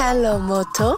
Hello, Moto.